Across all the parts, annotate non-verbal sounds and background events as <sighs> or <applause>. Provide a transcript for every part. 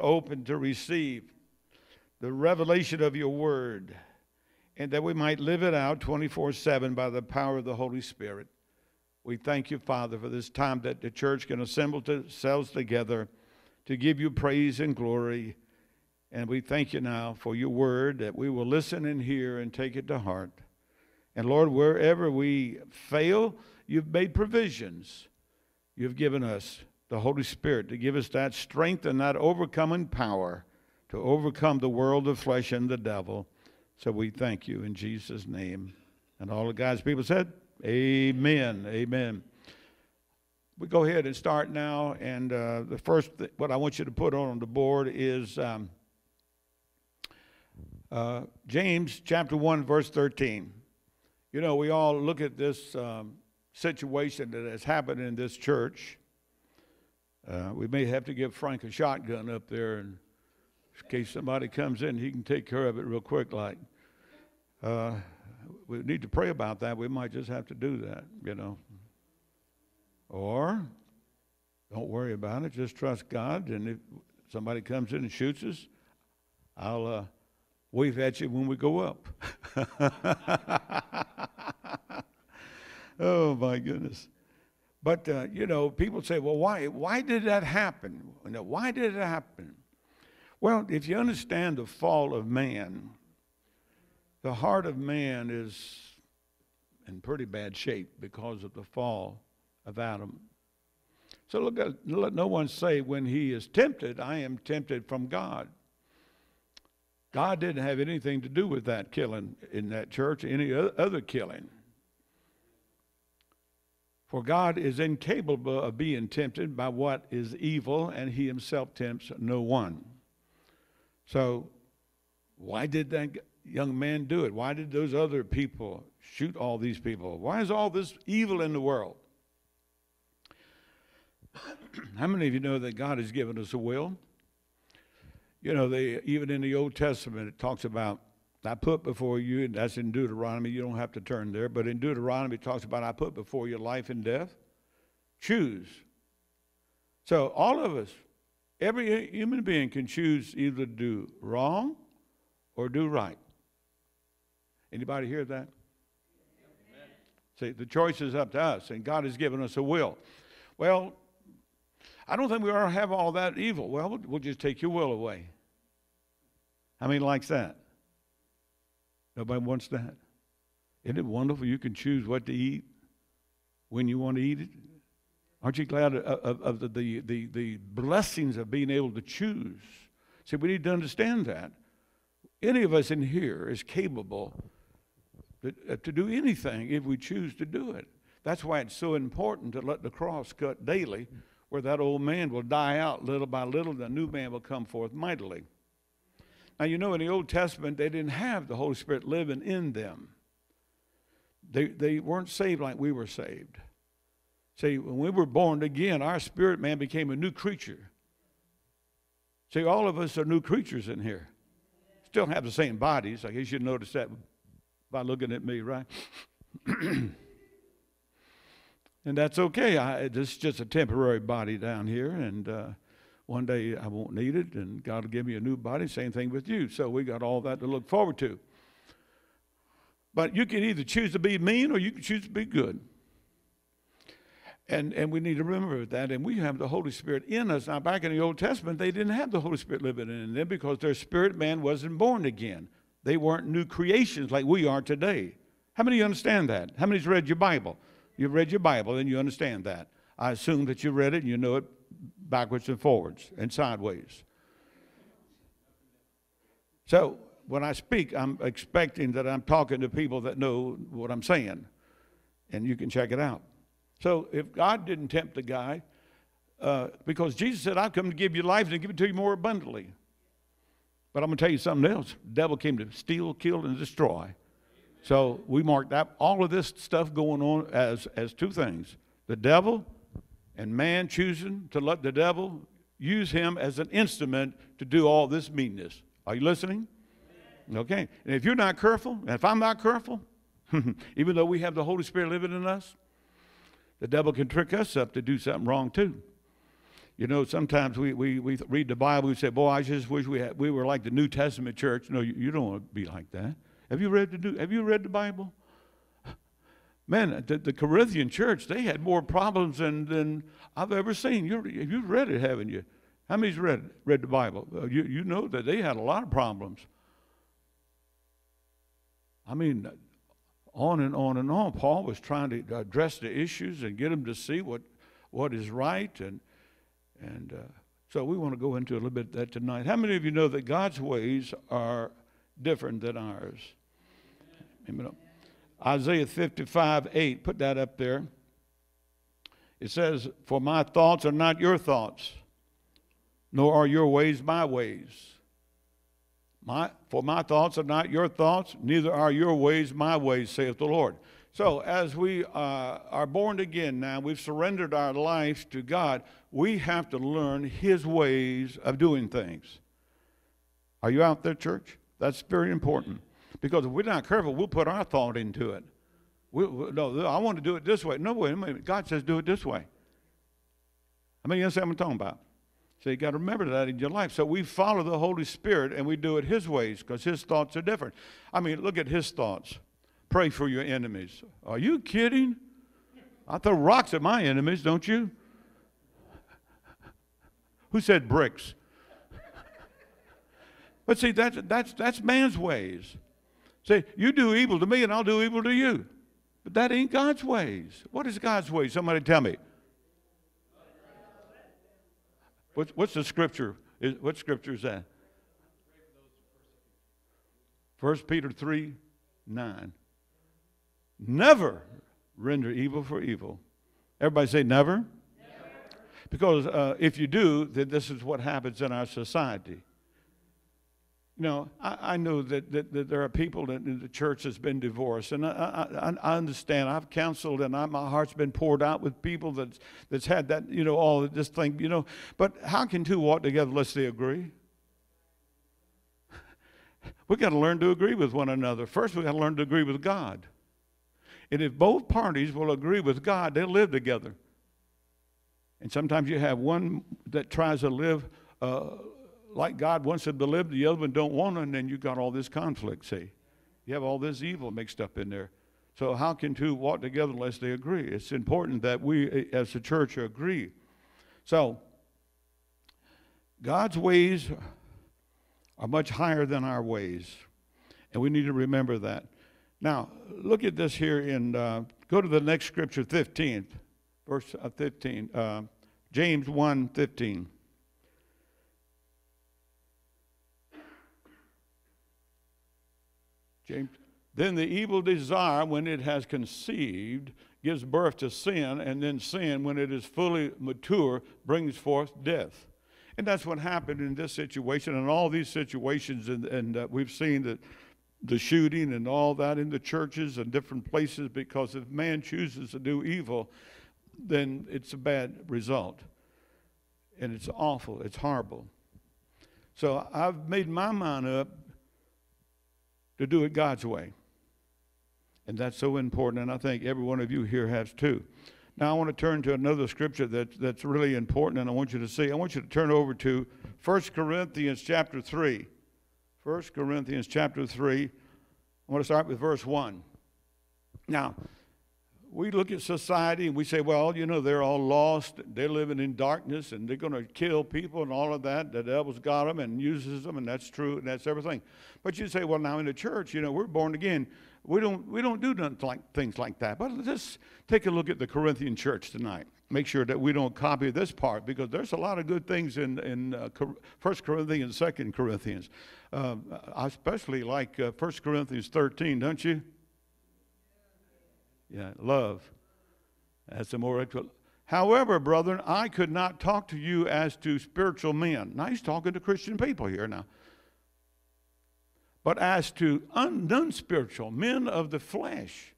open to receive the revelation of your word and that we might live it out 24 7 by the power of the Holy Spirit. We thank you, Father, for this time that the church can assemble themselves together to give you praise and glory. And we thank you now for your word that we will listen and hear and take it to heart. And Lord, wherever we fail, you've made provisions. You've given us the Holy Spirit to give us that strength and that overcoming power to overcome the world of flesh and the devil. So we thank you in Jesus' name. And all the God's people said, Amen. Amen. We go ahead and start now. And uh, the first, th- what I want you to put on the board is um, uh, James chapter 1, verse 13. You know, we all look at this um, situation that has happened in this church. Uh, we may have to give Frank a shotgun up there in case somebody comes in, he can take care of it real quick. Like, uh, we need to pray about that. We might just have to do that, you know. Or don't worry about it. Just trust God. And if somebody comes in and shoots us, I'll uh, wave at you when we go up. <laughs> oh my goodness. But uh, you know, people say, "Well, why? Why did that happen? Why did it happen?" Well, if you understand the fall of man, the heart of man is in pretty bad shape because of the fall of Adam. So look at, let no one say when he is tempted, I am tempted from God. God didn't have anything to do with that killing in that church, any other killing. For God is incapable of being tempted by what is evil, and he himself tempts no one. So, why did that young man do it? Why did those other people shoot all these people? Why is all this evil in the world? <clears throat> How many of you know that God has given us a will? You know, they, even in the Old Testament, it talks about, I put before you, and that's in Deuteronomy, you don't have to turn there, but in Deuteronomy, it talks about, I put before you life and death. Choose. So, all of us, Every human being can choose either to do wrong or do right. Anybody hear that? Amen. See, the choice is up to us, and God has given us a will. Well, I don't think we to have all that evil. Well, we'll just take your will away. How many likes that? Nobody wants that. Isn't it wonderful? You can choose what to eat when you want to eat it. Aren't you glad of, of the, the, the, the blessings of being able to choose? See, we need to understand that. Any of us in here is capable to, uh, to do anything if we choose to do it. That's why it's so important to let the cross cut daily, where that old man will die out little by little, and the new man will come forth mightily. Now, you know, in the Old Testament, they didn't have the Holy Spirit living in them. They, they weren't saved like we were saved. See, when we were born again, our spirit man became a new creature. See, all of us are new creatures in here. Still have the same bodies. I guess you notice that by looking at me, right? <clears throat> and that's okay. I, this is just a temporary body down here, and uh, one day I won't need it, and God will give me a new body. Same thing with you. So we got all that to look forward to. But you can either choose to be mean or you can choose to be good. And, and we need to remember that. And we have the Holy Spirit in us. Now, back in the Old Testament, they didn't have the Holy Spirit living in them because their spirit man wasn't born again. They weren't new creations like we are today. How many of you understand that? How many's read your Bible? You've read your Bible and you understand that. I assume that you read it and you know it backwards and forwards and sideways. So when I speak, I'm expecting that I'm talking to people that know what I'm saying. And you can check it out. So if God didn't tempt the guy, uh, because Jesus said, I've come to give you life and give it to you more abundantly. But I'm going to tell you something else. The devil came to steal, kill, and destroy. So we mark that all of this stuff going on as, as two things the devil and man choosing to let the devil use him as an instrument to do all this meanness. Are you listening? Okay. And if you're not careful, and if I'm not careful, <laughs> even though we have the Holy Spirit living in us, the devil can trick us up to do something wrong too. You know, sometimes we, we, we read the Bible, we say, Boy, I just wish we, had, we were like the New Testament church. No, you, you don't want to be like that. Have you read the, New, have you read the Bible? Man, the, the Corinthian church, they had more problems than, than I've ever seen. You, you've read it, haven't you? How many's read, read the Bible? Uh, you, you know that they had a lot of problems. I mean, on and on and on. Paul was trying to address the issues and get them to see what, what is right. And, and uh, so we want to go into a little bit of that tonight. How many of you know that God's ways are different than ours? Amen. Isaiah 55 8, put that up there. It says, For my thoughts are not your thoughts, nor are your ways my ways. My, for my thoughts are not your thoughts, neither are your ways my ways, saith the Lord. So, as we uh, are born again now, we've surrendered our lives to God, we have to learn His ways of doing things. Are you out there, church? That's very important. Because if we're not careful, we'll put our thought into it. We, we, no, I want to do it this way. No, wait a minute. God says do it this way. I mean, you understand what I'm talking about? So you got to remember that in your life. So we follow the Holy Spirit and we do it His ways because His thoughts are different. I mean, look at His thoughts. Pray for your enemies. Are you kidding? I throw rocks at my enemies, don't you? Who said bricks? <laughs> but see, that's, that's, that's man's ways. Say, you do evil to me and I'll do evil to you. But that ain't God's ways. What is God's way? Somebody tell me. What's, what's the scripture? Is, what scripture is that? 1 Peter 3 9. Never render evil for evil. Everybody say never? never. Because uh, if you do, then this is what happens in our society. You know, I, I know that, that, that, there are people in the church that's been divorced, and I, I, I understand. I've counseled, and I, my heart's been poured out with people that's, that's had that, you know, all this thing, you know. But how can two walk together unless they agree? We've got to learn to agree with one another. First, we've got to learn to agree with God. And if both parties will agree with God, they'll live together. And sometimes you have one that tries to live. Uh, like God wants them to live, the other one don't want them, and then you got all this conflict, see. You have all this evil mixed up in there. So how can two walk together unless they agree? It's important that we as a church agree. So God's ways are much higher than our ways. And we need to remember that. Now, look at this here in, uh, go to the next scripture, 15, verse uh, 15, uh, James 1 15. James. Then the evil desire, when it has conceived, gives birth to sin, and then sin, when it is fully mature, brings forth death. And that's what happened in this situation and all these situations, and, and uh, we've seen that the shooting and all that in the churches and different places because if man chooses to do evil, then it's a bad result. And it's awful, it's horrible. So I've made my mind up to do it God's way. And that's so important, and I think every one of you here has too. Now, I want to turn to another scripture that, that's really important, and I want you to see. I want you to turn over to 1 Corinthians chapter 3. 1 Corinthians chapter 3. I want to start with verse 1. Now, we look at society and we say, well, you know, they're all lost. They're living in darkness and they're going to kill people and all of that. The devil's got them and uses them, and that's true and that's everything. But you say, well, now in the church, you know, we're born again. We don't, we don't do like, things like that. But let's take a look at the Corinthian church tonight. Make sure that we don't copy this part because there's a lot of good things in, in uh, 1 Corinthians and 2 Corinthians. Uh, I especially like uh, 1 Corinthians 13, don't you? Yeah, love. That's a more. However, brethren, I could not talk to you as to spiritual men. Now he's talking to Christian people here now. But as to un- unspiritual men of the flesh,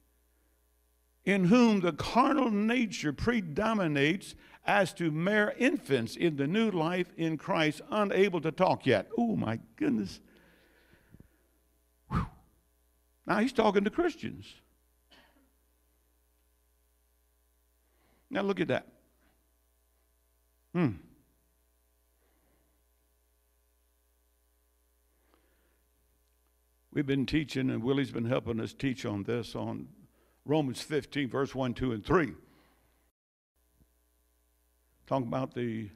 in whom the carnal nature predominates as to mere infants in the new life in Christ, unable to talk yet. Oh my goodness. Whew. Now he's talking to Christians. Now look at that. Hmm. We've been teaching, and Willie's been helping us teach on this on Romans 15, verse 1, 2, and 3. Talk about the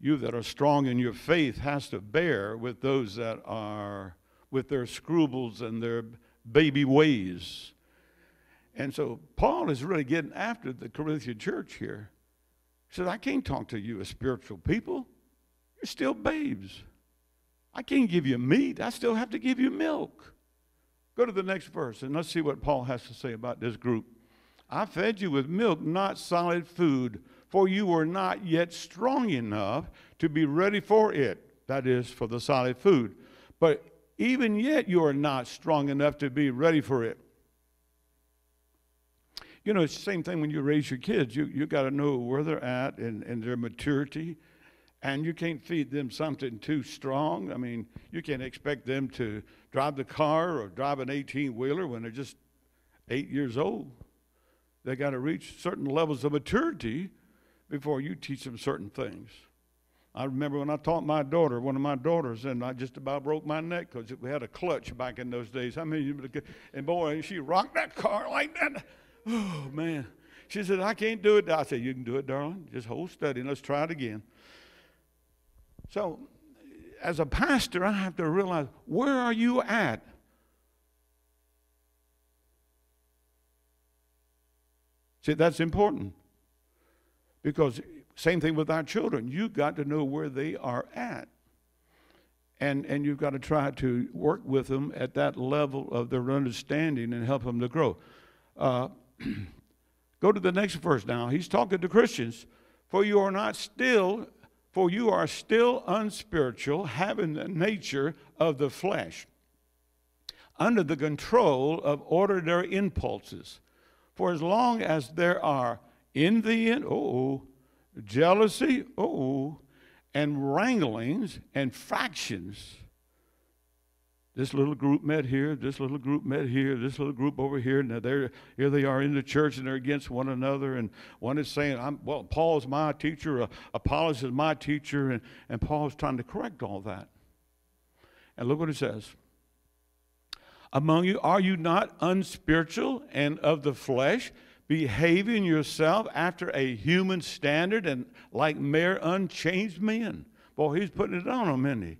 you that are strong in your faith has to bear with those that are with their scruples and their baby ways. And so Paul is really getting after the Corinthian church here. He says, I can't talk to you as spiritual people. You're still babes. I can't give you meat. I still have to give you milk. Go to the next verse and let's see what Paul has to say about this group. I fed you with milk, not solid food, for you were not yet strong enough to be ready for it. That is, for the solid food. But even yet, you are not strong enough to be ready for it. You know, it's the same thing when you raise your kids. You, you got to know where they're at and, and their maturity. And you can't feed them something too strong. I mean, you can't expect them to drive the car or drive an 18 wheeler when they're just eight years old. They got to reach certain levels of maturity before you teach them certain things. I remember when I taught my daughter, one of my daughters, and I just about broke my neck because we had a clutch back in those days. I mean, and boy, she rocked that car like that. Oh, man. She said, I can't do it. I said, You can do it, darling. Just hold steady and let's try it again. So, as a pastor, I have to realize where are you at? See, that's important. Because same thing with our children. You've got to know where they are at. And, and you've got to try to work with them at that level of their understanding and help them to grow. Uh, go to the next verse now. He's talking to Christians. For you are not still, for you are still unspiritual, having the nature of the flesh, under the control of ordinary impulses. For as long as there are envy and oh, jealousy, oh, and wranglings and factions. This little group met here, this little group met here, this little group over here. Now they're here they are in the church and they're against one another. And one is saying, I'm, well, Paul's my teacher, uh, Apollos is my teacher, and, and Paul's trying to correct all that. And look what it says. Among you, are you not unspiritual and of the flesh? behaving yourself after a human standard and like mere unchanged men. Boy, he's putting it on them, isn't he?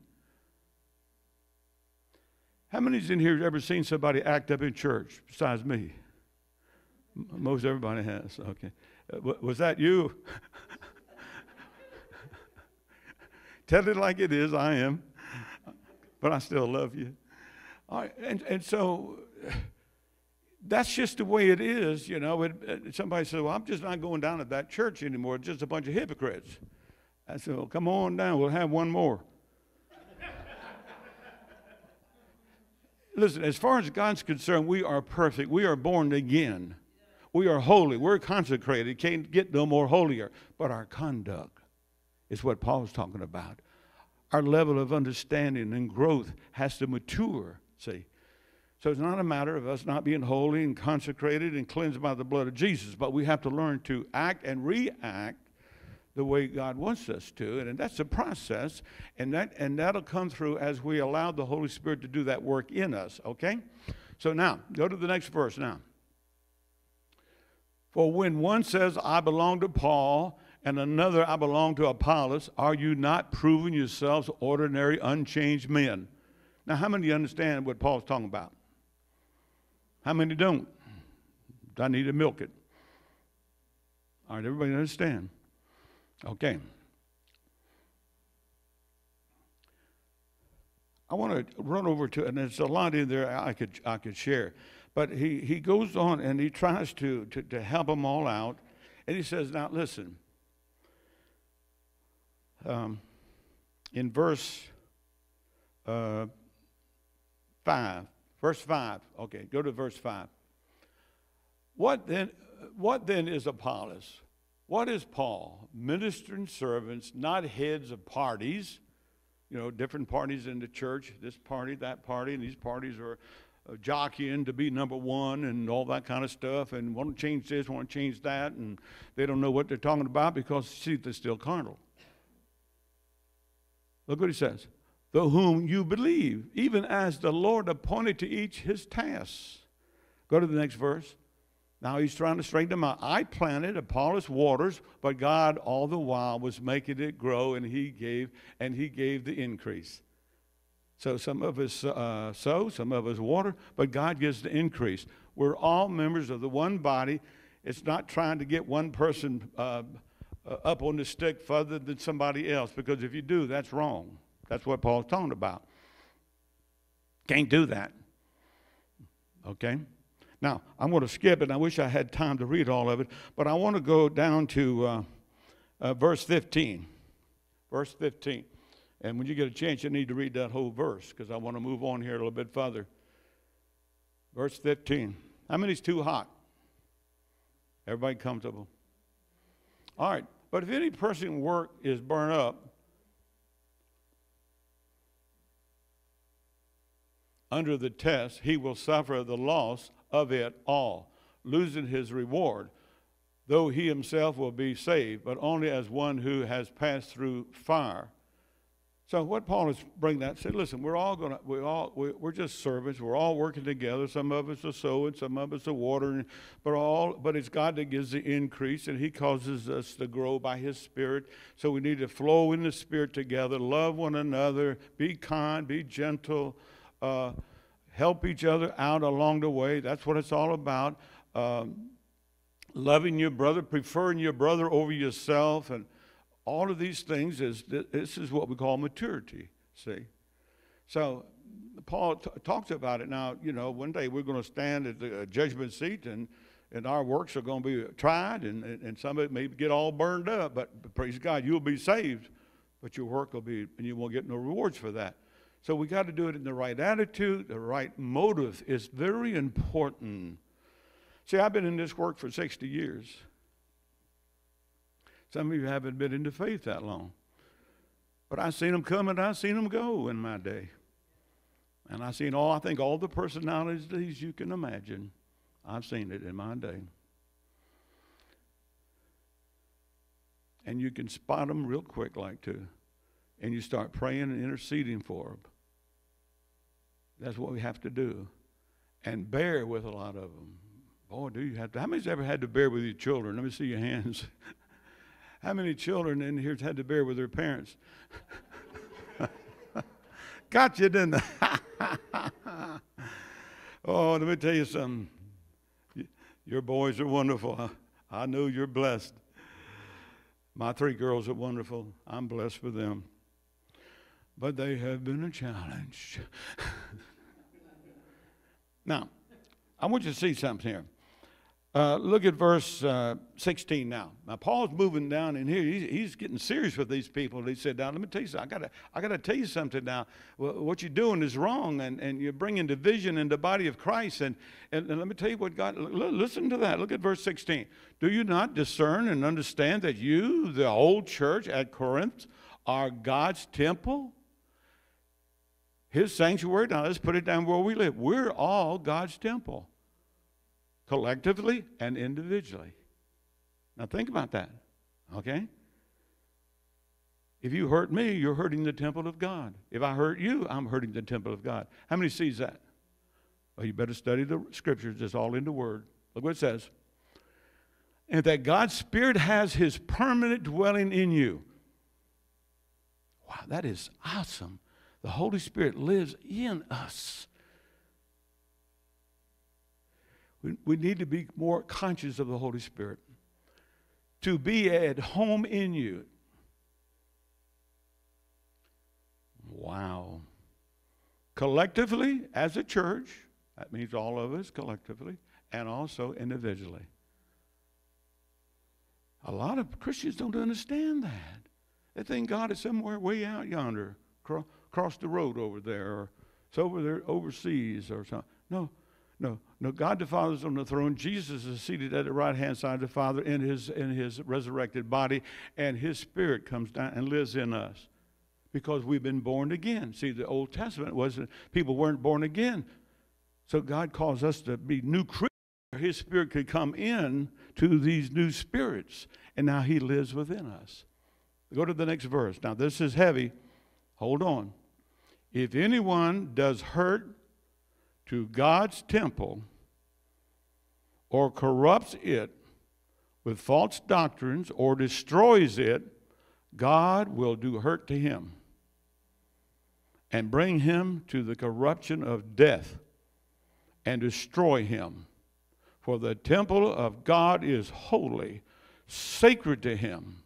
How many's in here have ever seen somebody act up in church besides me? Most everybody has. Okay. Uh, was that you? <laughs> Tell it like it is. I am. But I still love you. All right. And, and so that's just the way it is, you know. It, it, somebody said, Well, I'm just not going down to that church anymore. Just a bunch of hypocrites. I said, Well, come on down. We'll have one more. Listen, as far as God's concerned, we are perfect. We are born again. We are holy. We're consecrated. Can't get no more holier. But our conduct is what Paul's talking about. Our level of understanding and growth has to mature, see. So it's not a matter of us not being holy and consecrated and cleansed by the blood of Jesus, but we have to learn to act and react the way God wants us to, and that's a process, and that and that'll come through as we allow the Holy Spirit to do that work in us. Okay, so now go to the next verse. Now, for when one says, "I belong to Paul," and another, "I belong to Apollos," are you not proving yourselves ordinary, unchanged men? Now, how many understand what Paul's talking about? How many don't? I need to milk it. All right, everybody understand? Okay. I want to run over to, and there's a lot in there I could I could share, but he he goes on and he tries to to, to help them all out, and he says, now listen. Um, in verse uh, five, Verse 5. Okay, go to verse 5. What then, what then is Apollos? What is Paul? Ministering servants, not heads of parties. You know, different parties in the church, this party, that party, and these parties are uh, jockeying to be number one and all that kind of stuff, and want to change this, want to change that, and they don't know what they're talking about because, see, they're still carnal. Look what he says the whom you believe, even as the Lord appointed to each his tasks. Go to the next verse. Now he's trying to straighten them out. I planted, Apollos waters, but God all the while was making it grow, and He gave, and He gave the increase. So some of us uh, sow, some of us water, but God gives the increase. We're all members of the one body. It's not trying to get one person uh, uh, up on the stick further than somebody else, because if you do, that's wrong. That's what Paul's talking about. Can't do that. Okay? Now, I'm going to skip it. I wish I had time to read all of it, but I want to go down to uh, uh, verse 15. Verse 15. And when you get a chance, you need to read that whole verse because I want to move on here a little bit further. Verse 15. How many's too hot? Everybody comfortable? All right. But if any person work is burned up, under the test, he will suffer the loss of it all, losing his reward, though he himself will be saved, but only as one who has passed through fire. So what Paul is bringing that said, listen, we're all to, we all, we're just servants. We're all working together. Some of us are sowing, some of us are watering, but all, but it's God that gives the increase, and He causes us to grow by His Spirit. So we need to flow in the Spirit together, love one another, be kind, be gentle, uh, help each other out along the way. That's what it's all about. Um, loving your brother, preferring your brother over yourself, and all of these things is this is what we call maturity. See, so Paul t- talks about it now. You know, one day we're going to stand at the uh, judgment seat, and and our works are going to be tried, and, and, and some of it may get all burned up. But praise God, you'll be saved, but your work will be, and you won't get no rewards for that. So we got to do it in the right attitude, the right motive is very important. See, I've been in this work for 60 years. Some of you haven't been into faith that long. But I've seen them come and I've seen them go in my day. And I've seen all, I think, all the personalities you can imagine. I've seen it in my day. And you can spot them real quick, like too. And you start praying and interceding for them. That's what we have to do. And bear with a lot of them. Boy, do you have to. How many's ever had to bear with your children? Let me see your hands. <laughs> How many children in here's had to bear with their parents? <laughs> Got you, didn't I? <laughs> oh, let me tell you something. Your boys are wonderful. I know you're blessed. My three girls are wonderful. I'm blessed with them but they have been a challenge. <laughs> now, I want you to see something here. Uh, look at verse uh, 16 now. Now, Paul's moving down in here. He's, he's, getting serious with these people. He said, Now, let me tell you something. I got I to tell you something now. what you're doing is wrong, and, and you're bringing division in the body of Christ. And, and, and let me tell you what God, listen to that. Look at verse 16. Do you not discern and understand that you, the old church at Corinth, are God's temple? His sanctuary. Now let's put it down where we live. We're all God's temple, collectively and individually. Now think about that, okay? If you hurt me, you're hurting the temple of God. If I hurt you, I'm hurting the temple of God. How many sees that? Well, you better study the scriptures. It's all in the Word. Look what it says. And that God's Spirit has His permanent dwelling in you. Wow, that is awesome. The Holy Spirit lives in us. We, we need to be more conscious of the Holy Spirit. To be at home in you. Wow. Collectively, as a church, that means all of us collectively, and also individually. A lot of Christians don't understand that. They think God is somewhere way out yonder, across the road over there, or it's over there overseas or something. No, no, no. God the Father is on the throne. Jesus is seated at the right hand side of the Father in his in his resurrected body, and his spirit comes down and lives in us. Because we've been born again. See, the Old Testament wasn't people weren't born again. So God calls us to be new creatures. His spirit could come in to these new spirits, and now he lives within us. Go to the next verse. Now, this is heavy. Hold on. If anyone does hurt to God's temple or corrupts it with false doctrines or destroys it, God will do hurt to him and bring him to the corruption of death and destroy him. For the temple of God is holy, sacred to him.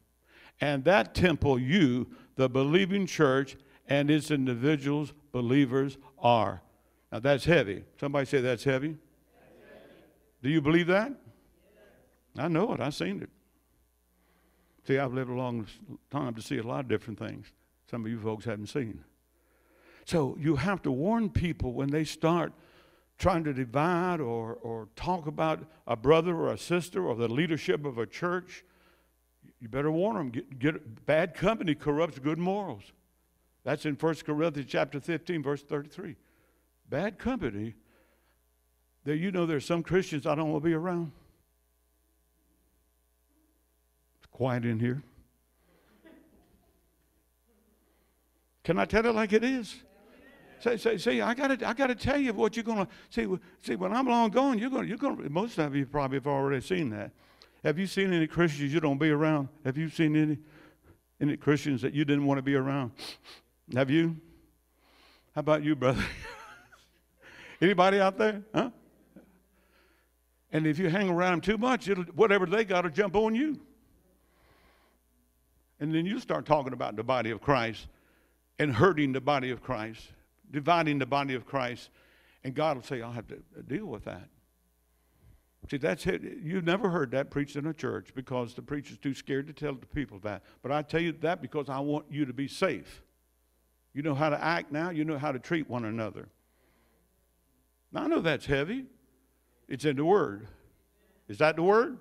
And that temple, you, the believing church, and its individuals, believers, are. Now that's heavy. Somebody say that's heavy. Do you believe that? I know it. I've seen it. See, I've lived a long time to see a lot of different things. Some of you folks haven't seen. So you have to warn people when they start trying to divide or, or talk about a brother or a sister or the leadership of a church. You better warn them. Get, get bad company corrupts good morals. That's in 1 Corinthians chapter 15, verse 33. Bad company. There, you know, there's some Christians I don't want to be around. It's quiet in here. Can I tell it like it is? Say, say, see, I gotta, I gotta tell you what you're gonna see. See, when I'm long gone, you're gonna, you're gonna. Most of you probably have already seen that. Have you seen any Christians you don't be around? Have you seen any, any Christians that you didn't want to be around? Have you? How about you, brother? <laughs> Anybody out there? Huh? And if you hang around them too much, whatever they got will jump on you. And then you start talking about the body of Christ and hurting the body of Christ, dividing the body of Christ. And God will say, I'll have to deal with that. See, that's it. You've never heard that preached in a church because the preacher's too scared to tell the people that. But I tell you that because I want you to be safe. You know how to act now, you know how to treat one another. Now, I know that's heavy. It's in the Word. Is that the Word?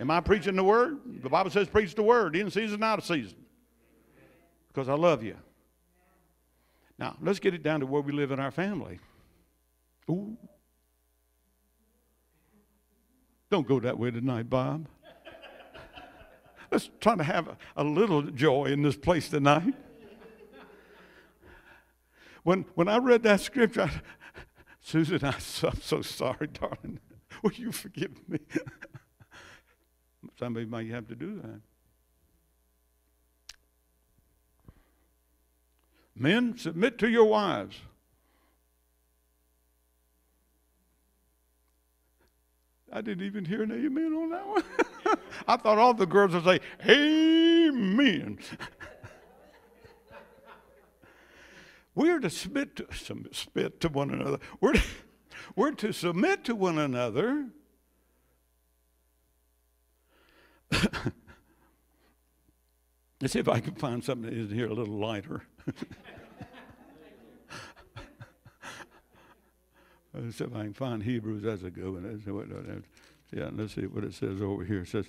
Am I preaching the Word? The Bible says preach the Word in season, out of season. Because I love you. Now, let's get it down to where we live in our family. Ooh. Don't go that way tonight, Bob. <laughs> Let's try to have a, a little joy in this place tonight. When, when I read that scripture, I, <laughs> Susan, I, I'm so sorry, darling. <laughs> Will you forgive me? <laughs> Somebody might have to do that. Men, submit to your wives. I didn't even hear an amen on that one. I thought all the girls would say, Amen. We are to submit to, submit to one another. We're to, we're to submit to one another. Let's see if I can find something in here a little lighter. Let's see if I can find Hebrews. That's a good one. Yeah, let's see what it says over here. It says,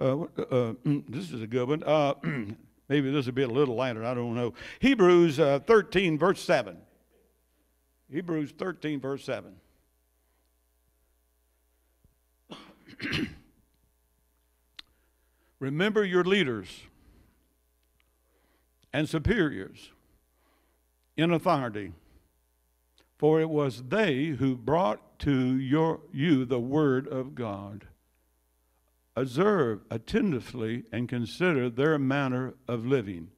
uh, uh, this is a good one. Uh, <clears throat> Maybe this would be a little lighter. I don't know. Hebrews uh, 13, verse 7. Hebrews 13, verse 7. <coughs> Remember your leaders and superiors in authority, for it was they who brought to your, you the word of God observe attentively and consider their manner of living.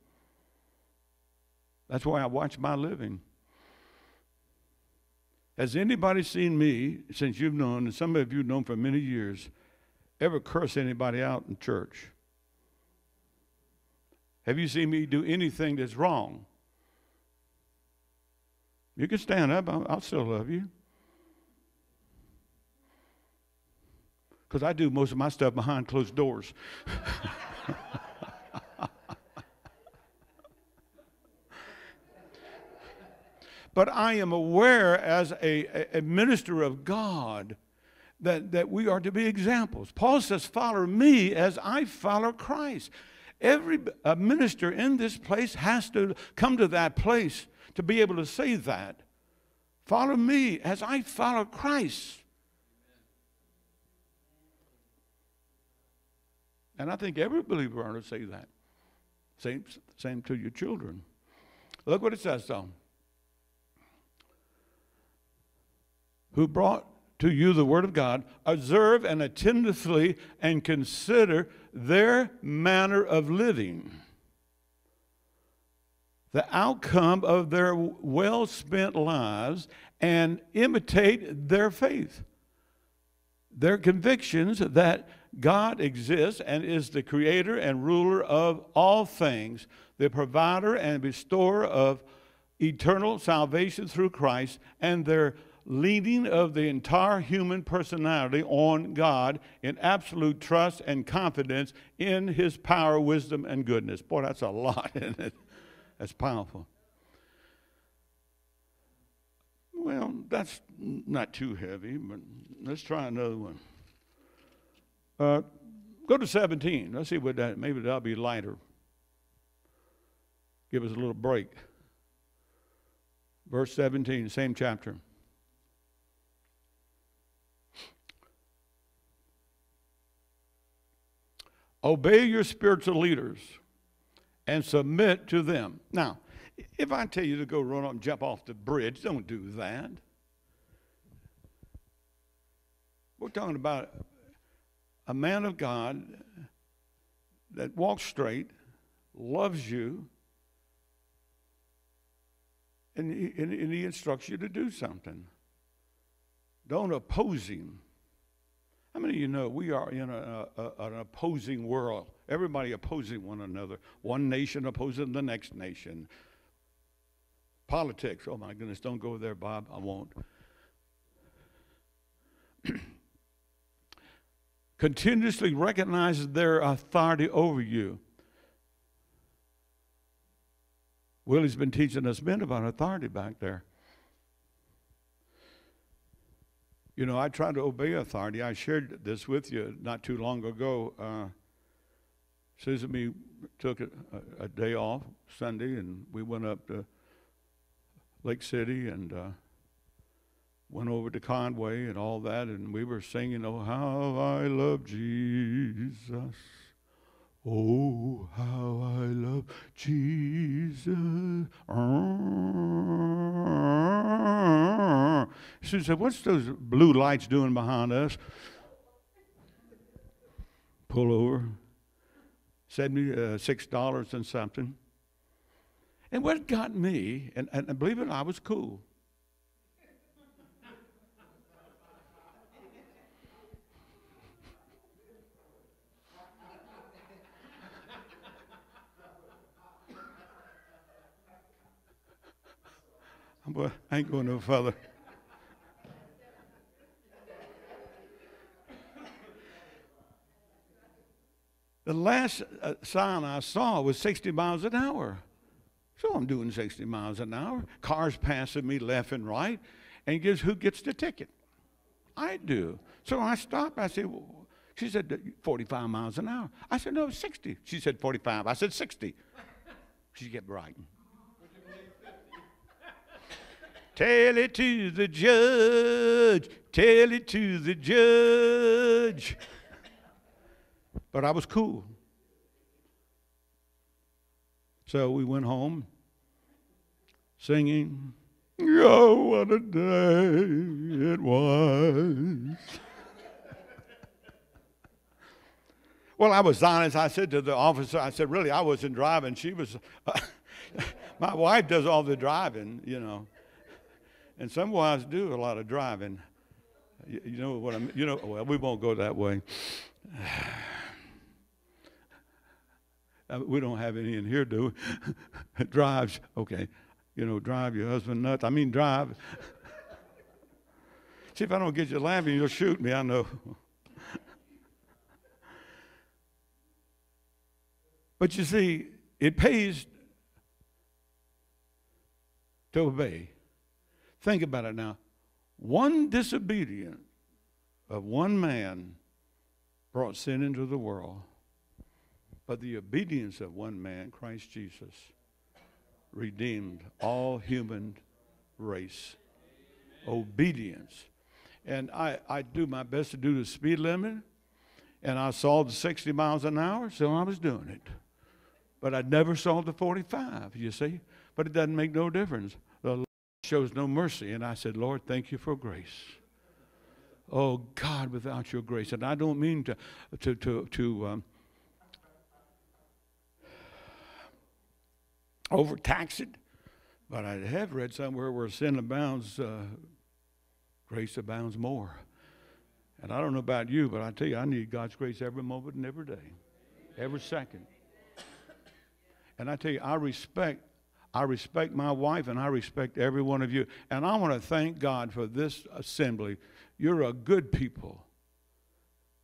That's why I watch my living. Has anybody seen me, since you've known, and some of you have known for many years, ever curse anybody out in church? Have you seen me do anything that's wrong? You can stand up, I'll, I'll still love you. Because I do most of my stuff behind closed doors. <laughs> but I am aware as a, a, minister of God that, that we are to be examples. Paul says, Follow me as I follow Christ. Every minister in this place has to come to that place to be able to say that. Follow me as I follow Christ. And I think every believer ought to say that. Same, same to your children. Look what it says, though. Who brought to you the word of God, observe and attentively and consider their manner of living, the outcome of their well spent lives, and imitate their faith, their convictions that God exists and is the creator and ruler of all things, the provider and bestower of eternal salvation through Christ, and their leading of the entire human personality on God in absolute trust and confidence in His power, wisdom, and goodness. Boy, that's a lot, <laughs> isn't it? That's powerful. Well, that's not too heavy, but let's try another one. Uh, go to 17. Let's see what that, maybe that'll be lighter. Give us a little break. Verse 17, same chapter. Obey your spiritual leaders and submit to them. Now, if I tell you to go run up and jump off the bridge, don't do that. We're talking about a man of God that walks straight, loves you, and he, and he instructs you to do something. Don't oppose him. How many of you know we are in a, a, an opposing world? Everybody opposing one another. One nation opposing the next nation. Politics. Oh my goodness, don't go there, Bob. I won't. <clears throat> Continuously recognizes their authority over you. Willie's been teaching us men about authority back there. You know, I try to obey authority. I shared this with you not too long ago. Uh, Susan me took a, a, day off Sunday, and we went up to Lake City and uh, went over to Conway and all that, and we were singing, "Oh, how I love Jesus." Oh, how I love Jesus. She said, What's those blue lights doing behind us? Pull over. Seventy-six uh, dollars and something. And what got me, and, and believe it, I was cool. But I ain't going no further. the last uh, sign I saw was 60 miles an hour. So I'm doing 60 miles an hour. Cars passing me left and right. And guess who gets the ticket? I do. So I stopped. I said, well, she said 45 miles an hour. I said, no, 60. She said 45. I said 60. She kept writing. Tell it to the judge. Tell it to the judge. But I was cool. So we went home singing, Oh, what a day it was. well, I was honest. I said to the officer, I said, Really, I wasn't driving. She was, <laughs> my wife does all the driving, you know. And some wives do a lot of driving. You, you know what I'm, you know, well, we won't go that way. <sighs> Uh, we don't have any in here, do we? <laughs> Drives, okay. You know, drive your husband nuts. I mean, drive. <laughs> See, if I don't get you laughing, you'll shoot me, I know. <laughs> but you see, it pays to obey. Think about it now. One disobedience of one man brought sin into the world, but the obedience of one man, Christ Jesus, redeemed all human race. Obedience. And I, I do my best to do the speed limit, and I saw the 60 miles an hour, so I was doing it. But I never saw the 45, you see. But it doesn't make no difference. Shows no mercy. And I said, Lord, thank you for grace. Oh God, without your grace. And I don't mean to, to, to, to um, overtax it, but I have read somewhere where sin abounds, uh, grace abounds more. And I don't know about you, but I tell you, I need God's grace every moment and every day, every second. And I tell you, I respect, I respect my wife and I respect every one of you. And I want to thank God for this assembly. You're a good people.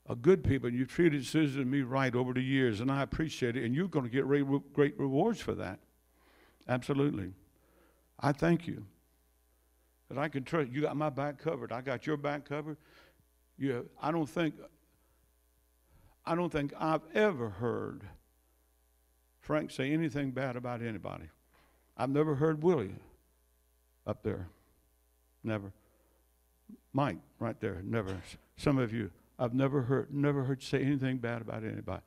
A good people. And you've treated Susan and me right over the years, and I appreciate it. And you're going to get great rewards for that. Absolutely. I thank you. That I can trust you got my back covered. I got your back covered. You, I don't think I don't think I've ever heard Frank say anything bad about anybody. I've never heard Willie up there. Never. Mike right there. Never. Some of you, I've never heard never heard say anything bad about anybody.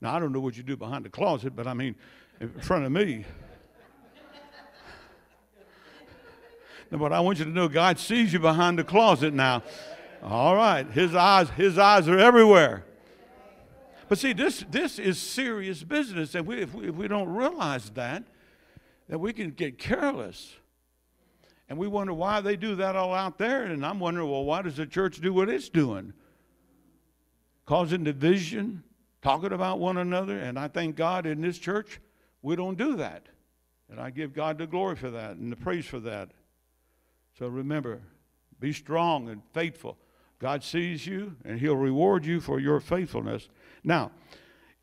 Now I don't know what you do behind the closet, but I mean in front of me. <laughs> but I want you to know God sees you behind the closet now. All right. His eyes, his eyes are everywhere. But see, this, this is serious business. And we, if, we, if we don't realize that, then we can get careless. And we wonder why they do that all out there. And I'm wondering, well, why does the church do what it's doing? Causing division, talking about one another. And I thank God in this church, we don't do that. And I give God the glory for that and the praise for that. So remember, be strong and faithful. God sees you and He'll reward you for your faithfulness. Now,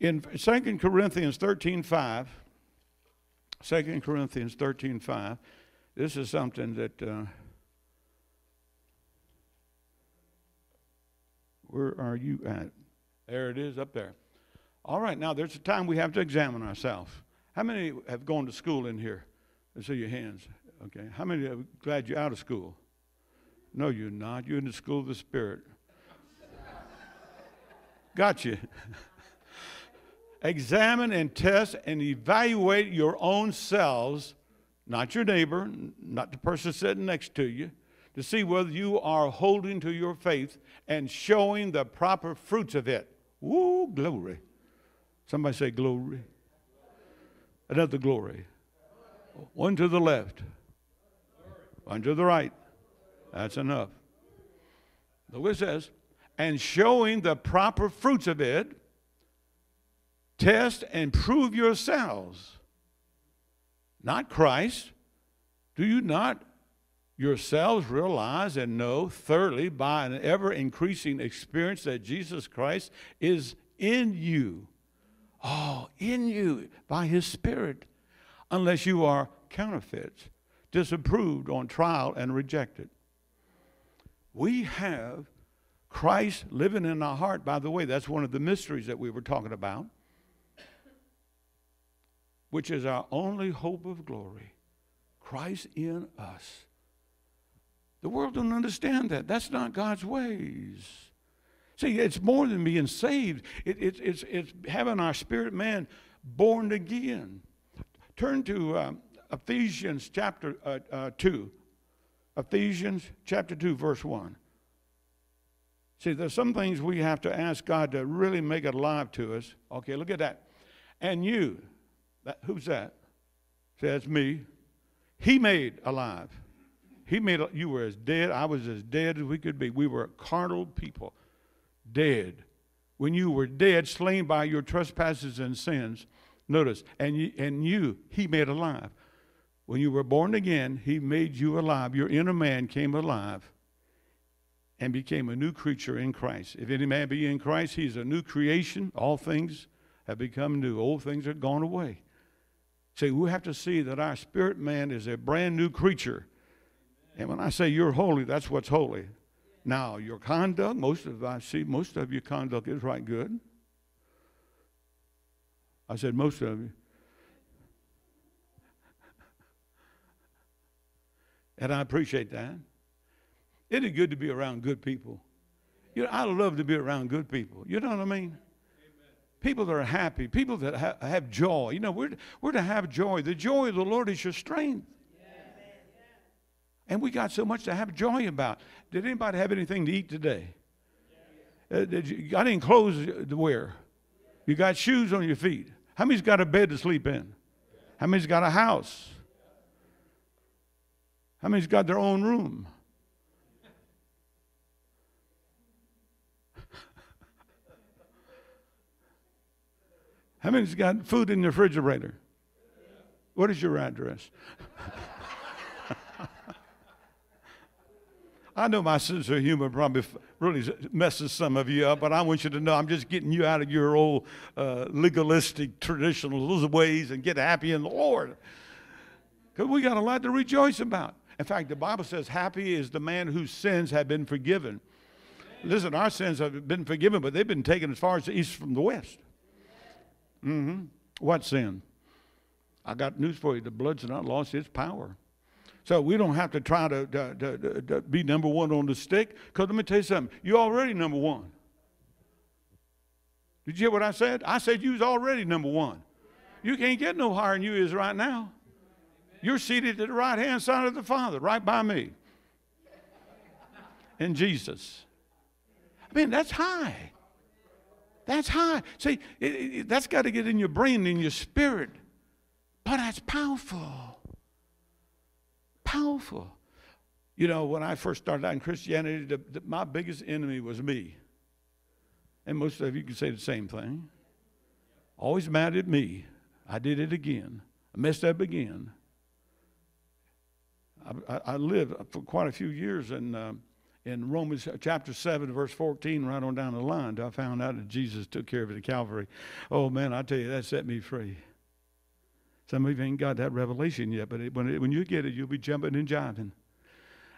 in 2 Corinthians 13 5, 2 Corinthians 13 5, this is something that. Uh, where are you at? There it is up there. All right, now there's a time we have to examine ourselves. How many have gone to school in here? Let's see your hands. Okay. How many are glad you're out of school? No, you're not. You're in the school of the Spirit. Got you. <laughs> Examine and test and evaluate your own selves, not your neighbor, not the person sitting next to you, to see whether you are holding to your faith and showing the proper fruits of it. Woo, glory. Somebody say glory. Another glory. One to the left. One to the right. That's enough. Look it says, and showing the proper fruits of it, test and prove yourselves. Not Christ. Do you not yourselves realize and know thoroughly by an ever increasing experience that Jesus Christ is in you? Oh, in you by his Spirit, unless you are counterfeits disapproved on trial and rejected. We have Christ living in our heart. By the way, that's one of the mysteries that we were talking about, which is our only hope of glory. Christ in us. The world don't understand that. That's not God's ways. See, it's more than being saved. It, it, it's, it's having our spirit man born again. Turn to um, Ephesians chapter uh, uh, 2. Ephesians chapter 2, verse 1. See, there's some things we have to ask God to really make it alive to us. Okay, look at that. And you, that, who's that? Says me. He made alive. He made you were as dead. I was as dead as we could be. We were carnal people, dead. When you were dead, slain by your trespasses and sins. Notice, and you, and you, He made alive. When you were born again, He made you alive. Your inner man came alive and became a new creature in Christ. If any man be in Christ, he's a new creation. All things have become new, old things are gone away. See, we have to see that our spirit man is a brand new creature. And when I say you're holy, that's what's holy. Now, your conduct, most of I see most of your conduct is right good. I said most of you. And I appreciate that. It is good to be around good people. You know, I love to be around good people. You know what I mean? People that are happy, people that ha- have joy. You know, we're, we're to have joy. The joy of the Lord is your strength. And we got so much to have joy about. Did anybody have anything to eat today? Uh, did you got any clothes to wear? You got shoes on your feet. How many's got a bed to sleep in? How many's got a house? How many's got their own room? How many's got food in the refrigerator? What is your address? <laughs> I know my sense of humor probably really messes some of you up, but I want you to know I'm just getting you out of your old uh, legalistic, traditional ways and get happy in the Lord. Because we got a lot to rejoice about. In fact, the Bible says, Happy is the man whose sins have been forgiven. Listen, our sins have been forgiven, but they've been taken as far as the east from the west. Mm-hmm. What sin? I got news for you. The blood's not lost its power. So we don't have to try to, to, to, to be number one on the stick. Because let me tell you something. You're already number one. Did you hear what I said? I said you was already number one. You can't get no higher than you is right now. You're seated at the right hand side of the Father, right by me. And Jesus. I mean, that's high. That's high. See, it, it, that's got to get in your brain, in your spirit. But that's powerful powerful. You know, when I first started out in Christianity, the, the, my biggest enemy was me. And most of you can say the same thing. Always mad at me. I did it again. I messed up again. I, I, I lived for quite a few years in, uh, in Romans chapter 7, verse 14, right on down the line. I found out that Jesus took care of it at Calvary. Oh, man, I tell you, that set me free. Some of you ain't got that revelation yet, but it, when, it, when you get it, you'll be jumping and jiving.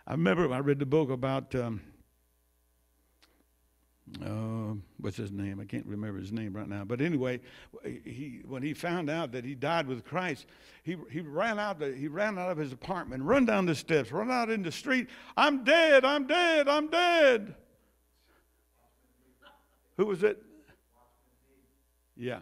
I remember I read the book about, um, uh, what's his name? I can't remember his name right now. But anyway, he, when he found out that he died with Christ, he, he, ran out the, he ran out of his apartment, run down the steps, run out in the street. I'm dead, I'm dead, I'm dead. Who was it? Yeah.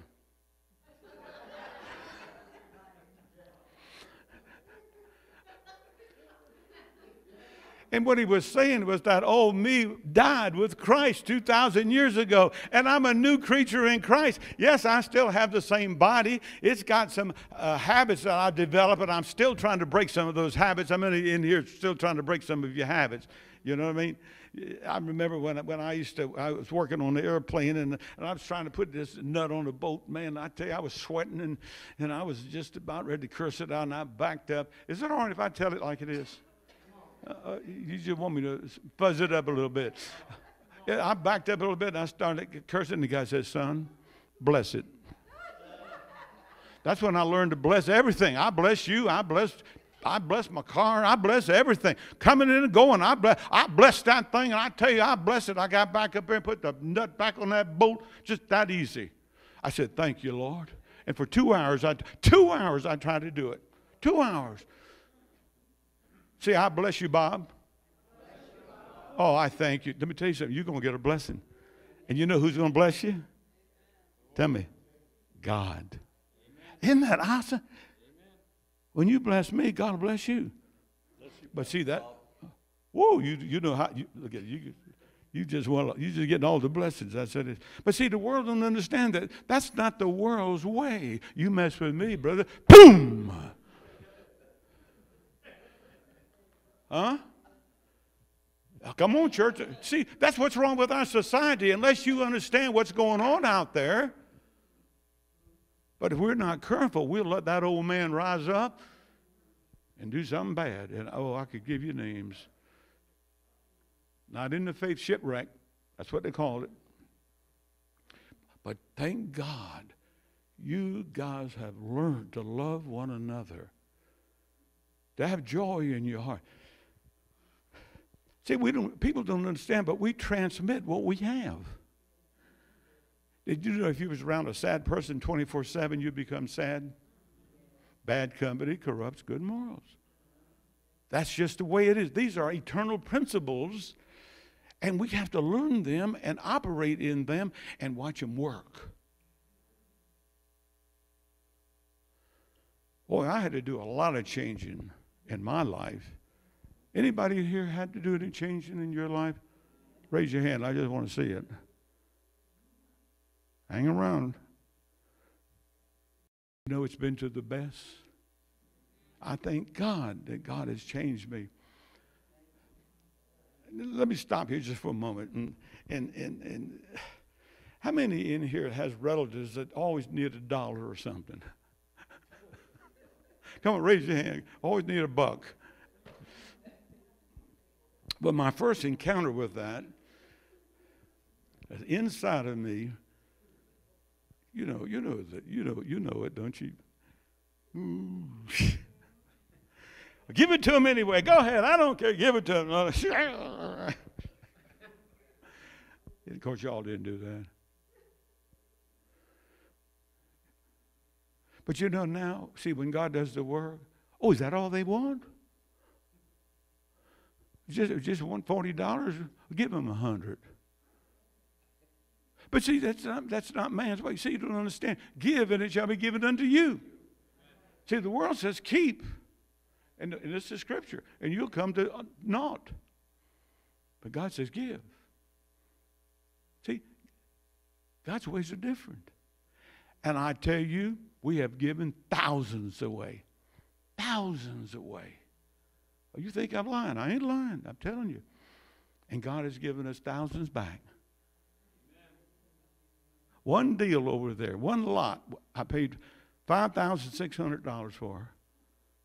And what he was saying was that old me died with Christ 2,000 years ago, and I'm a new creature in Christ. Yes, I still have the same body. It's got some uh, habits that I've developed, and I'm still trying to break some of those habits. I'm in, here still trying to break some of your habits. You know what I mean? I remember when, when I used to, I was working on the airplane and, and I was trying to put this nut on the boat. Man, I tell you, I was sweating and, and I was just about ready to curse it out and I backed up. Is it all right if I tell it like it is? Uh, you just want me to fuzz it up a little bit. <laughs> Yeah, I backed up a little bit and I started cursing. The guy says, Son, bless it. That's when I learned to bless everything. I bless you. I bless I bless my car. I bless everything. Coming in and going. I bless, I bless that thing. And I tell you, I bless it. I got back up there and put the nut back on that bolt just that easy. I said, Thank you, Lord. And for two hours, I, two hours I tried to do it. Two hours. See, I bless you, Bob. Oh, I thank you. Let me tell you something. You're going to get a blessing. And you know who's going to bless you? Tell me. God. Isn't that awesome? When you bless me, God will bless you. But see that? Whoa, you, you know how, you, look at you. You just want you just getting all the blessings. I said it. But see, the world don't understand that. That's not the world's way. You mess with me, brother. Boom! Huh? Come on, church. See, that's what's wrong with our society. Unless you understand what's going on out there. But if we're not careful, we'll let that old man rise up and do something bad. And oh, I could give you names. Not in the faith shipwreck. That's what they called it. But thank God you guys have learned to love one another, to have joy in your heart. See, we don't, people don't understand, but we transmit what we have. Did you know if you was around a sad person 24 7, you'd become sad? Bad company corrupts good morals. That's just the way it is. These are eternal principles, and we have to learn them and operate in them and watch them work. Boy, I had to do a lot of changing in my life Anybody here had to do any changing in your life? Raise your hand. I just want to see it. Hang around. You know, it's been to the best. I thank God that God has changed me. Let me stop here just for a moment. And, and, and, and how many in here has relatives that always need a dollar or something? <laughs> Come on, raise your hand. Always need a buck. But my first encounter with that, inside of me, you know, you know that, you know, you know it, don't you? <laughs> Give it to him anyway. Go ahead. I don't care. Give it to him. <laughs> of course, y'all didn't do that. But you know now, see, when God does the work, oh, is that all they want? Just, just want forty dollars? Give them a hundred. But see, that's not, that's not man's way. See, you don't understand. Give, and it shall be given unto you. See, the world says keep, and, and this is scripture, and you'll come to naught. But God says give. See, God's ways are different. And I tell you, we have given thousands away. Thousands away. Oh, you think I'm lying? I ain't lying. I'm telling you. And God has given us thousands back. One deal over there, one lot, I paid $5,600 for.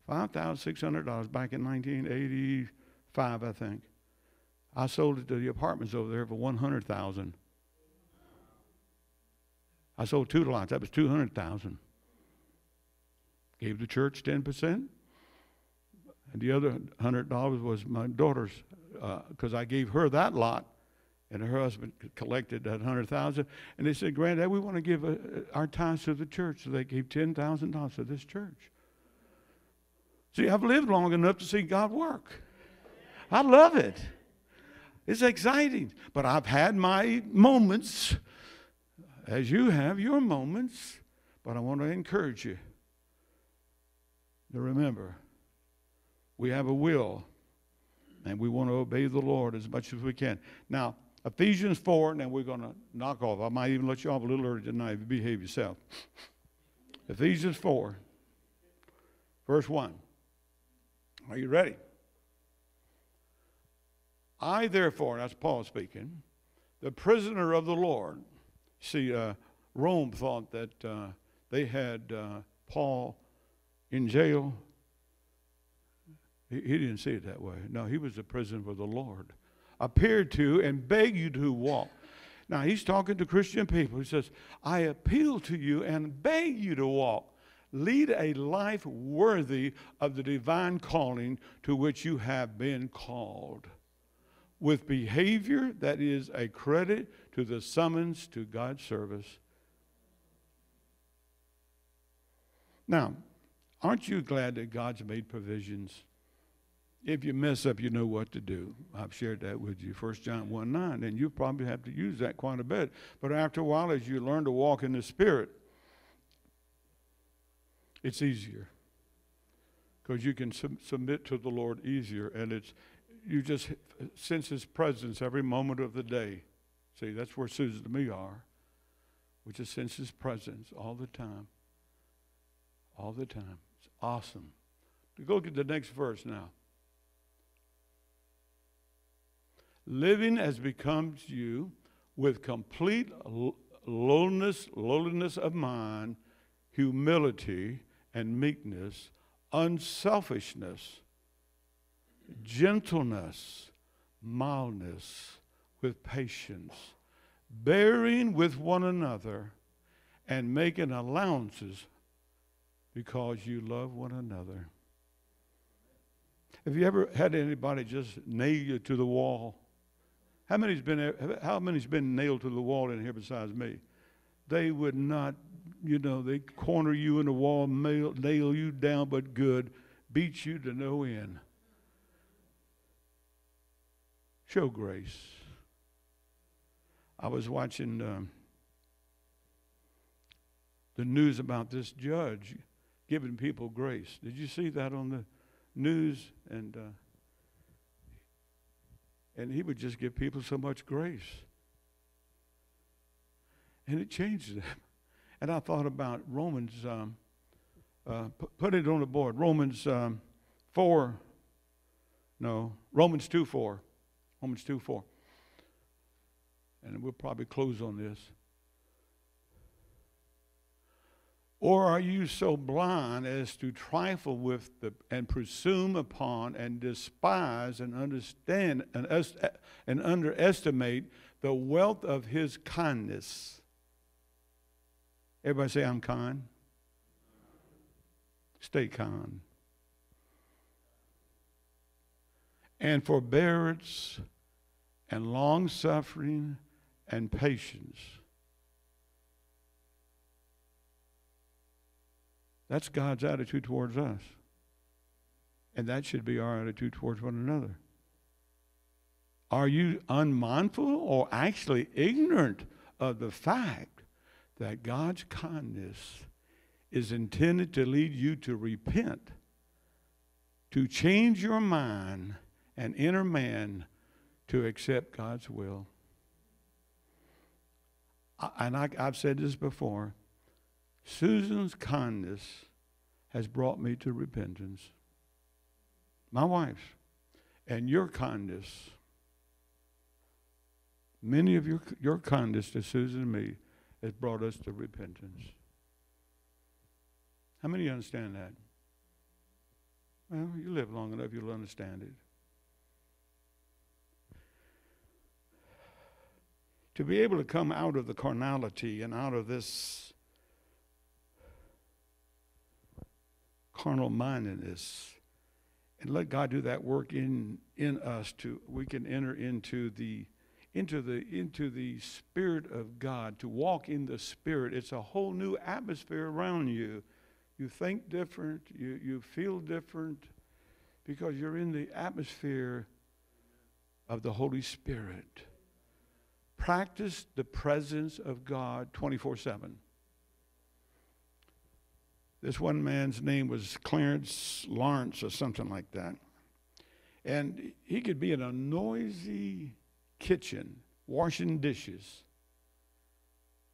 $5,600 back in 1985, I think. I sold it to the apartments over there for 100000 I sold two lots. That was 200000 Gave the church 10%. And the other $100 was my daughter's, because uh, I gave her that lot, and her husband collected that 100000 And they said, Granddad, we want to give uh, uh, our tithes to the church. So they gave $10,000 to this church. See, I've lived long enough to see God work. I love it. It's exciting. But I've had my moments, as you have your moments. But I want to encourage you to remember we have a will and we want to obey the Lord as much as we can. Now, Ephesians 4, and then we're going to knock off. I might even let you off a little early tonight if you behave yourself. Ephesians 4, verse 1. Are you ready? I, therefore, that's Paul speaking, the prisoner of the Lord. See, uh, Rome thought that uh, they had uh, Paul in jail. He, he didn't see it that way. No, he was a prisoner for the Lord. Appeared to and beg you to walk. Now, he's talking to Christian people. He says, I appeal to you and beg you to walk. Lead a life worthy of the divine calling to which you have been called, with behavior that is a credit to the summons to God's service. Now, Aren't you glad that God's made provisions? If you mess up, you know what to do. I've shared that with you, 1 John 1 9, and you probably have to use that quite a bit. But after a while, as you learn to walk in the Spirit, it's easier because you can sub- submit to the Lord easier, and it's you just sense His presence every moment of the day. See, that's where Susan and me are. We just sense His presence all the time, all the time. It's awesome. Go get the next verse now. Living as becomes you with complete lowliness, lowliness of mind, humility and meekness, unselfishness, gentleness, mildness, with patience, bearing with one another, and making allowances because you love one another. Have you ever had anybody just nail you to the wall? How many's been how many's been nailed to the wall in here besides me? They would not, you know, they corner you in the wall, nail, nail you down, but good, beat you to no end. Show grace. I was watching um, the news about this judge giving people grace. Did you see that on the news? And uh, and he would just give people so much grace. And it changed them. And I thought about Romans, um, uh, put it on the board. Romans um, 4, no, Romans 2 4. Romans 2 4. And we'll probably close on this. Or are you so blind as to trifle with the, and presume upon and despise and understand and, and underestimate the wealth of his kindness? Everybody say, I'm kind. Stay kind. And forbearance and long suffering and patience That's God's attitude towards us. And that should be our attitude towards one another. Are you unmindful or actually ignorant of the fact that God's kindness is intended to lead you to repent, to change your mind and inner man to accept God's will? And I, have said this before Susan's kindness has brought me to repentance. My wife's. And your kindness, many of your, your kindness to Susan and me has brought us to repentance. How many understand that? Well, you live long enough, you'll understand it. To be able to come out of the carnality and out of this carnal mindedness and let God do that work in in us to we can enter into the into the into the spirit of God to walk in the spirit. It's a whole new atmosphere around you. You think different you you feel different because you're in the atmosphere of the Holy Spirit. Practice the presence of God 24 7 this one man's name was Clarence Lawrence or something like that. And he could be in a noisy kitchen washing dishes.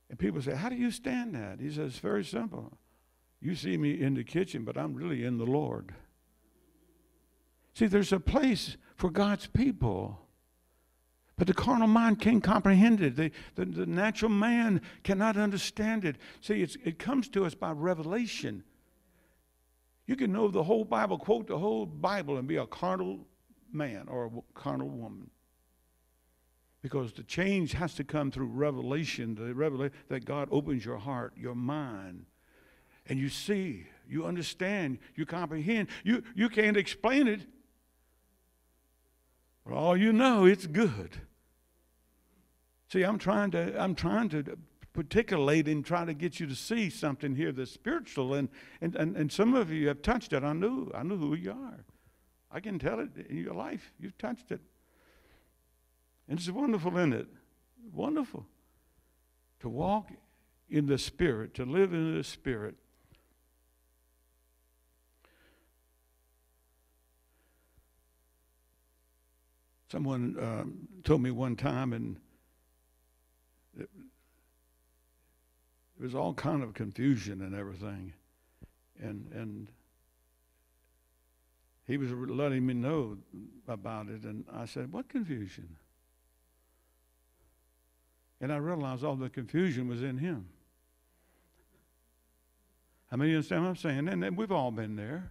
And people say, How do you stand that? He says, It's very simple. You see me in the kitchen, but I'm really in the Lord. See, there's a place for God's people. But the carnal mind can't comprehend it. The, the, the natural man cannot understand it. See, it comes to us by revelation. You can know the whole Bible, quote the whole Bible, and be a carnal man or a carnal woman. Because the change has to come through revelation, the revelation that God opens your heart, your mind, and you see, you understand, you comprehend. You, you can't explain it. For all you know, it's good. See, I'm trying to, I'm trying to particulate and try to get you to see something here that's spiritual. And, and, and, and some of you have touched it. I knew. I knew who you are. I can tell it in your life. You've touched it. And it's wonderful, isn't it? Wonderful. To walk in the Spirit, to live in the Spirit. Someone um, told me one time, and it was all kind of confusion and everything. And, and he was letting me know about it. And I said, What confusion? And I realized all the confusion was in him. I mean, you understand what I'm saying? And we've all been there.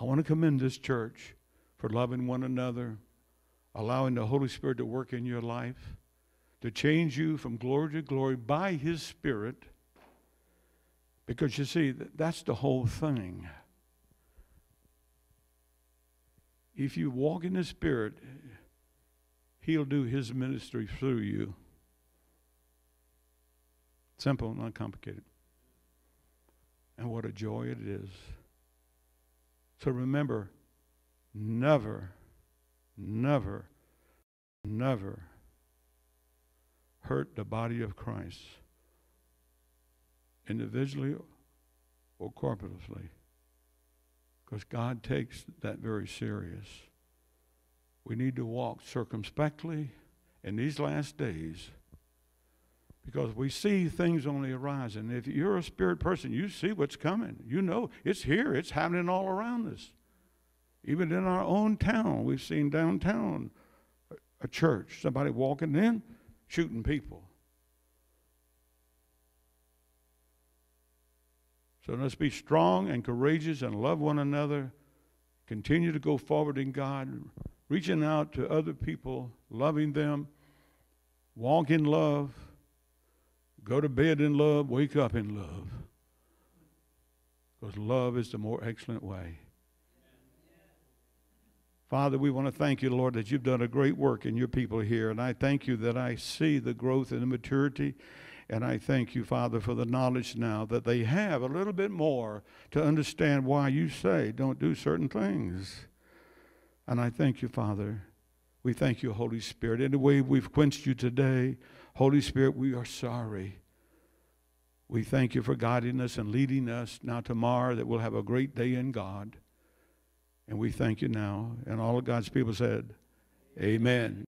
I want to commend this church for loving one another, allowing the Holy Spirit to work in your life to change you from glory to glory by His Spirit. Because you see, that's the whole thing. If you walk in the Spirit, He'll do His ministry through you. Simple, not complicated. And what a joy it is. So remember, never, never, never hurt the body of Christ, individually or corporately, because God takes that very serious. We need to walk circumspectly in these last days because we see things on the horizon. If you're a spirit person, you see what's coming. You know it's here, it's happening all around us. Even in our own town, we've seen downtown a church, somebody walking in, shooting people. So let's be strong and courageous and love one another. Continue to go forward in God, reaching out to other people, loving them, walk in love, go to bed in love, wake up in love. Because love is the more excellent way. Father, we want to thank you, Lord, that you've done a great work in your people here. And I thank you that I see the growth and the maturity and I thank you, Father, for the knowledge now that they have a little bit more to understand why you say don't do certain things. And I thank you, Father. We thank you, Holy Spirit. In the way we've quenched you today, Holy Spirit, we are sorry. We thank you for guiding us and leading us now tomorrow that we'll have a great day in God. And we thank you now. And all of God's people said, Amen.